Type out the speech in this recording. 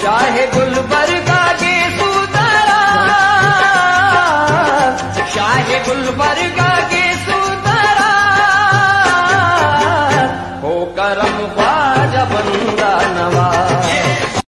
शाहे गुलबर्गा के सुतरा शाहे गुलबर्गा के सुतरा हो करम